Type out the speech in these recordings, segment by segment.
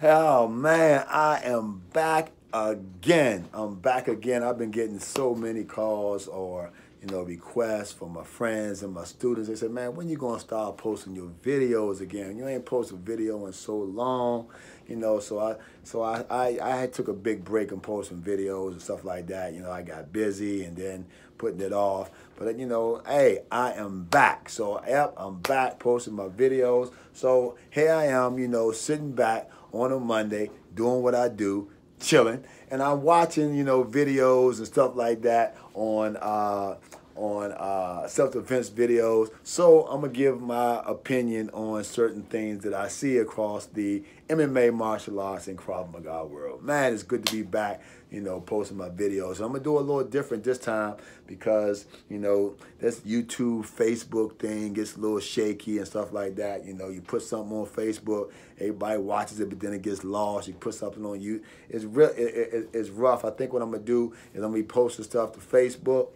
Oh man, I am back again. I'm back again. I've been getting so many calls or you know requests from my friends and my students. They said, "Man, when you gonna start posting your videos again? You ain't posted video in so long." You know, so I so I I, I took a big break in posting videos and stuff like that. You know, I got busy and then putting it off. But you know, hey, I am back. So yep, I'm back posting my videos. So here I am, you know, sitting back on a Monday, doing what I do, chilling, and I'm watching, you know, videos and stuff like that on uh, on uh, self-defense videos. So I'm gonna give my opinion on certain things that I see across the MMA martial arts and Krav Maga world. Man, it's good to be back, you know, posting my videos. I'm gonna do a little different this time because, you know, this YouTube, Facebook thing gets a little shaky and stuff like that. You know, you put something on Facebook, everybody watches it, but then it gets lost. You put something on you, it's real. It, it, it's rough. I think what I'm gonna do is I'm gonna be posting stuff to Facebook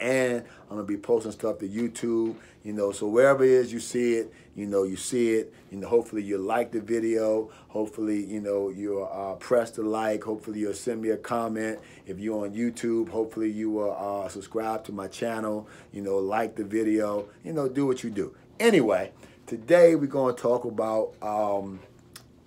and I'm gonna be posting stuff to YouTube, you know, so wherever it is you see it, you know, you see it, you know, hopefully you like the video, hopefully, you know, you'll uh, press the like, hopefully you'll send me a comment. If you're on YouTube, hopefully you will uh, subscribe to my channel, you know, like the video, you know, do what you do. Anyway, today we're gonna talk about, um,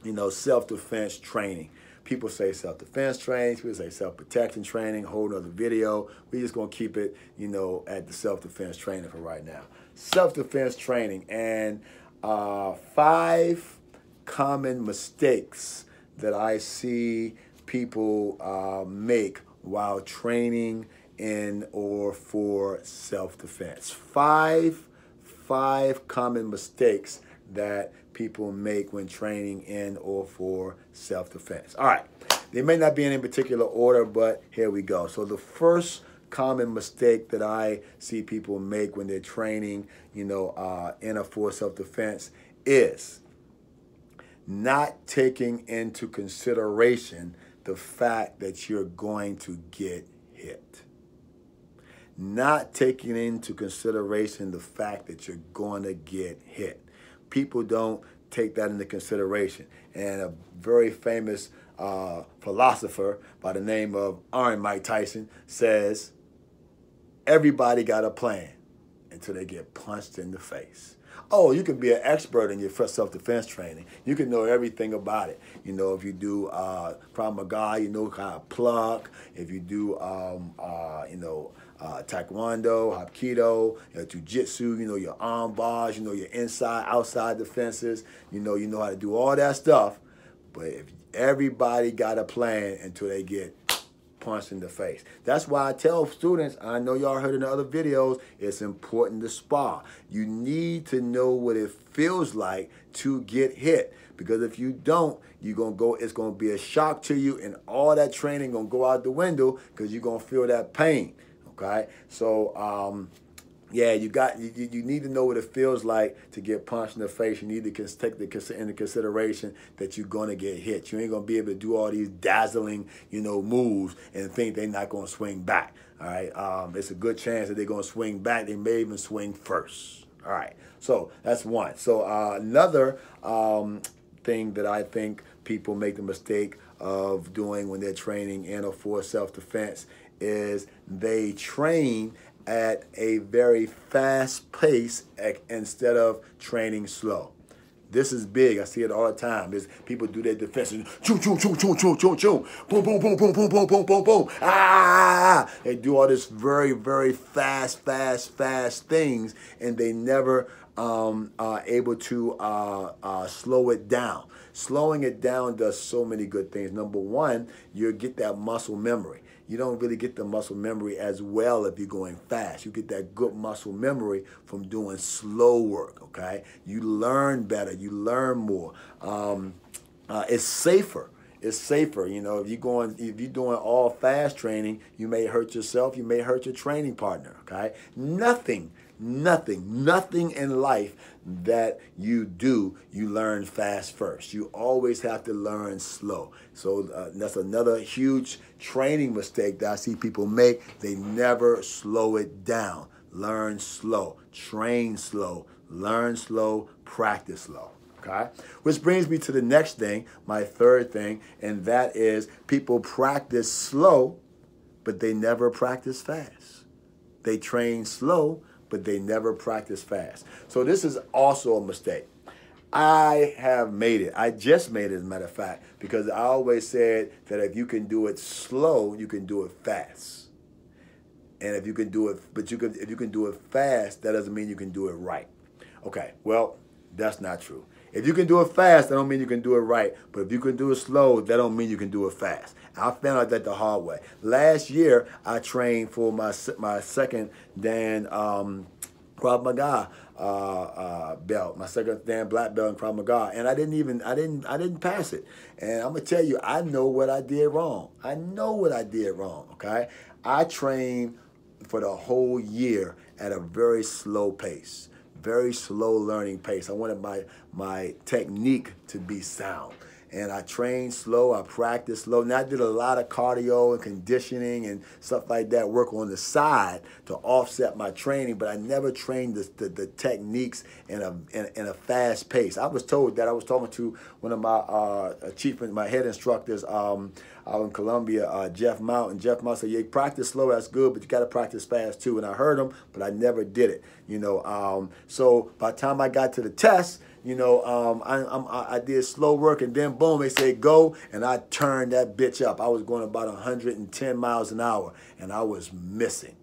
you know, self-defense training. People say self-defense training, people say self-protection training, whole nother video. We're just gonna keep it, you know, at the self-defense training for right now. Self-defense training and uh, five common mistakes that I see people uh, make while training in or for self-defense. Five, five common mistakes that people make when training in or for self-defense. All right, they may not be in any particular order, but here we go. So the first common mistake that I see people make when they're training, you know, uh, in or for self-defense is not taking into consideration the fact that you're going to get hit. Not taking into consideration the fact that you're going to get hit people don't take that into consideration. And a very famous uh, philosopher by the name of Iron Mike Tyson says, everybody got a plan until they get punched in the face. Oh, you can be an expert in your self-defense training. You can know everything about it. You know, if you do uh, Krav Maga, you know how to pluck. If you do, um, uh, you know, uh, taekwondo, hapkido, you know, jujitsu, you know, your arm bars, you know, your inside, outside defenses, you know, you know how to do all that stuff. But if everybody got a plan until they get punched in the face. That's why I tell students, I know y'all heard in the other videos, it's important to spar. You need to know what it feels like to get hit. Because if you don't, you're gonna go, it's gonna be a shock to you and all that training gonna go out the window because you're gonna feel that pain. Okay, so um, yeah, you got you, you need to know what it feels like to get punched in the face. You need to take the into consideration that you're gonna get hit. You ain't gonna be able to do all these dazzling, you know, moves and think they're not gonna swing back. All right, um, it's a good chance that they're gonna swing back. They may even swing first. All right, so that's one. So uh, another um, thing that I think people make the mistake of doing when they're training in or for self-defense is they train at a very fast pace instead of training slow. This is big. I see it all the time. Is people do their defense and choo choo choo choo choo choo choo boom boom boom boom boom boom boom boom boom ah. They do all this very very fast fast fast things, and they never um, are able to uh, uh, slow it down. Slowing it down does so many good things. Number one, you get that muscle memory you don't really get the muscle memory as well if you're going fast. You get that good muscle memory from doing slow work, okay? You learn better, you learn more. Um, uh, it's safer. It's safer, you know. If you're going, if you're doing all fast training, you may hurt yourself. You may hurt your training partner. Okay, nothing Nothing, nothing in life that you do, you learn fast first. You always have to learn slow. So uh, that's another huge training mistake that I see people make. They never slow it down. Learn slow, train slow, learn slow, practice slow. Okay? Which brings me to the next thing, my third thing, and that is people practice slow, but they never practice fast. They train slow, but they never practice fast. So this is also a mistake. I have made it. I just made it, as a matter of fact, because I always said that if you can do it slow, you can do it fast. And if you can do it, but you can, if you can do it fast, that doesn't mean you can do it right. Okay, well, that's not true. If you can do it fast, that don't mean you can do it right. But if you can do it slow, that don't mean you can do it fast. I found out that the hard way. Last year, I trained for my my second Dan um, Krav Maga uh, uh, belt, my second Dan black belt in Krav Maga, and I didn't even I didn't I didn't pass it. And I'm gonna tell you, I know what I did wrong. I know what I did wrong. Okay, I trained for the whole year at a very slow pace very slow learning pace. I wanted my, my technique to be sound. And I trained slow, I practiced slow. Now I did a lot of cardio and conditioning and stuff like that, work on the side to offset my training, but I never trained the, the, the techniques in a, in, in, a fast pace. I was told that I was talking to one of my uh, chief, my head instructors, um, out in Columbia, uh, Jeff Mountain. Jeff Mount said, yeah, practice slow, that's good, but you got to practice fast too. And I heard him, but I never did it, you know. Um, so by the time I got to the test, you know, um, I, I, I, did slow work and then boom, they said go, and I turned that bitch up. I was going about 110 miles an hour, and I was missing.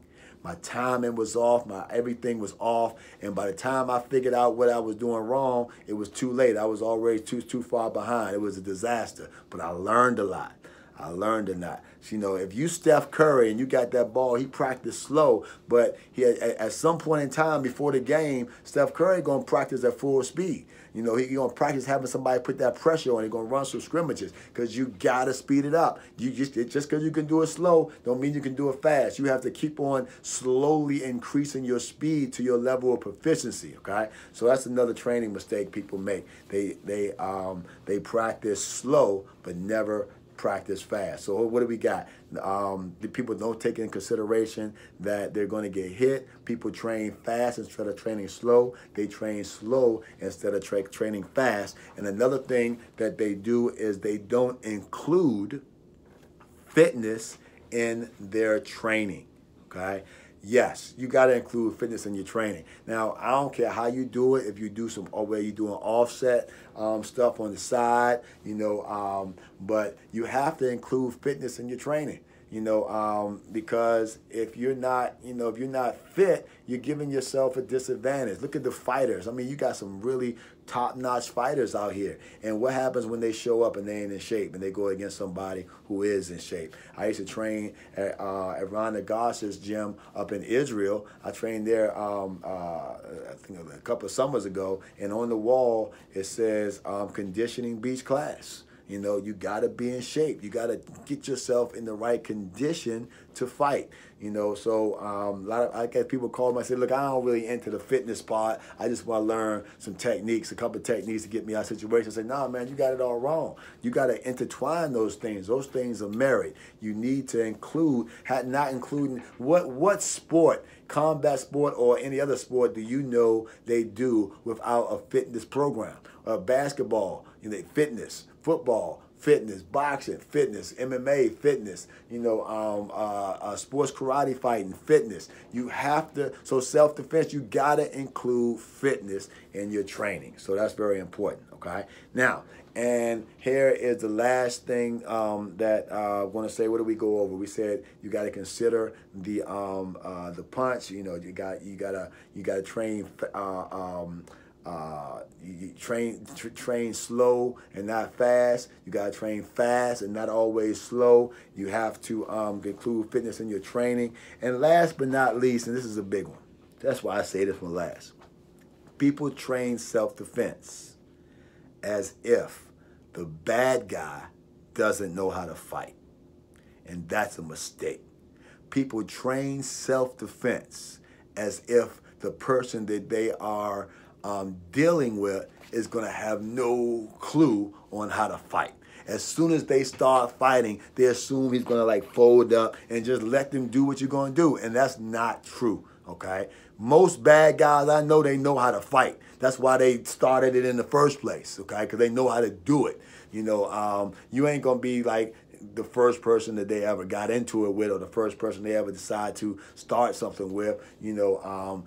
My timing was off, my everything was off, and by the time I figured out what I was doing wrong, it was too late. I was already too too far behind. It was a disaster, but I learned a lot. I learned or not. You know, if you Steph Curry and you got that ball, he practiced slow, but he at, some point in time before the game, Steph Curry gonna practice at full speed. You know, he, he gonna practice having somebody put that pressure on. He gonna run some scrimmages because you gotta speed it up. You just it, just because you can do it slow, don't mean you can do it fast. You have to keep on slowly increasing your speed to your level of proficiency. Okay, so that's another training mistake people make. They they um they practice slow but never practice fast. So what do we got? Um, the people don't take in consideration that they're going to get hit. People train fast instead of training slow. They train slow instead of tra training fast. And another thing that they do is they don't include fitness in their training. Okay. Yes, you got to include fitness in your training. Now, I don't care how you do it. If you do some, or where you doing offset um, stuff on the side, you know, um, but you have to include fitness in your training you know, um, because if you're not, you know, if you're not fit, you're giving yourself a disadvantage. Look at the fighters. I mean, you got some really top-notch fighters out here. And what happens when they show up and they ain't in shape and they go against somebody who is in shape? I used to train at, uh, at Ron Nagash's gym up in Israel. I trained there, um, uh, I think a couple of summers ago, and on the wall it says um, conditioning beach class. You know, you got to be in shape. You got to get yourself in the right condition to fight. You know, so um, a lot of I get people call me and say, look, I don't really into the fitness part. I just want to learn some techniques, a couple techniques to get me out of situations. I say, nah, man, you got it all wrong. You got to intertwine those things. Those things are married. You need to include, not including what what sport combat sport or any other sport do you know they do without a fitness program? Uh, basketball, you know, fitness football, fitness, boxing, fitness, MMA, fitness, you know, um, uh, uh, sports karate fighting, fitness. You have to, so self defense, you got to include fitness in your training. So that's very important, okay? Now, and here is the last thing um, that uh, I want to say. What do we go over? We said you got to consider the um, uh, the punch. You know, you got you gotta you gotta train uh, um, uh, you train tra train slow and not fast. You gotta train fast and not always slow. You have to um, include fitness in your training. And last but not least, and this is a big one. That's why I say this one last. People train self-defense as if the bad guy doesn't know how to fight. And that's a mistake. People train self-defense as if the person that they are um, dealing with is going to have no clue on how to fight. As soon as they start fighting, they assume he's going to like fold up and just let them do what you're going to do. And that's not true, okay? most bad guys I know, they know how to fight. That's why they started it in the first place, okay? Because they know how to do it. You know, um, you ain't gonna be like the first person that they ever got into it with or the first person they ever decide to start something with. You know, um,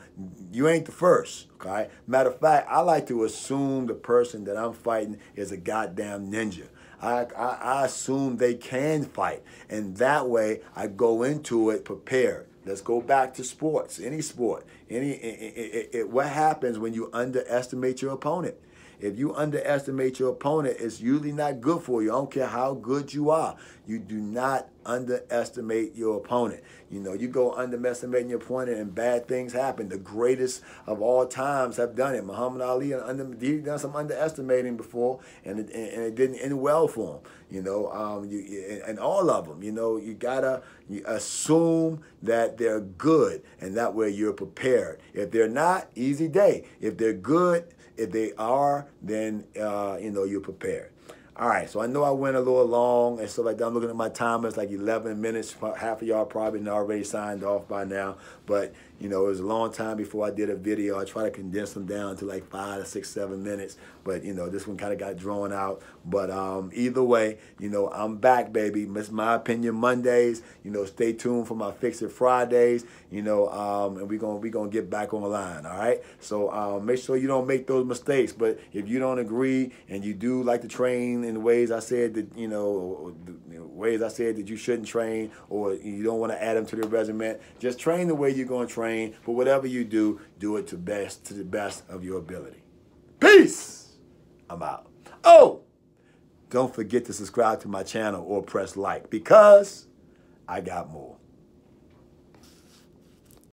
you ain't the first, okay? Matter of fact, I like to assume the person that I'm fighting is a goddamn ninja. I, I, I assume they can fight. And that way I go into it prepared. Let's go back to sports, any sport. Any it, it, it, what happens when you underestimate your opponent? If you underestimate your opponent, it's usually not good for you. I don't care how good you are. You do not underestimate your opponent. You know, you go underestimating your opponent and bad things happen. The greatest of all times have done it. Muhammad Ali under, he done some underestimating before, and it, and it didn't end well for him. You know, um, you, and all of them. You know, you gotta assume that they're good, and that way you're prepared. If they're not, easy day. If they're good, if they are, then uh, you know you're prepared. All right, so I know I went a little long and stuff like that. I'm looking at my time; it's like 11 minutes. Half of y'all probably already signed off by now, but you know, it was a long time before I did a video. I try to condense them down to like five to six, seven minutes. But, you know, this one kind of got drawn out. But um, either way, you know, I'm back, baby. Miss My Opinion Mondays. You know, stay tuned for my Fix It Fridays. You know, um, and we're going we gonna get back on the line, all right? So um, make sure you don't make those mistakes. But if you don't agree and you do like to train in the ways I said that, you know, ways I said that you shouldn't train or you don't want to add them to the regimen, just train the way you're going to train, but whatever you do, do it to best to the best of your ability. Peace. I'm out. Oh, don't forget to subscribe to my channel or press like because I got more.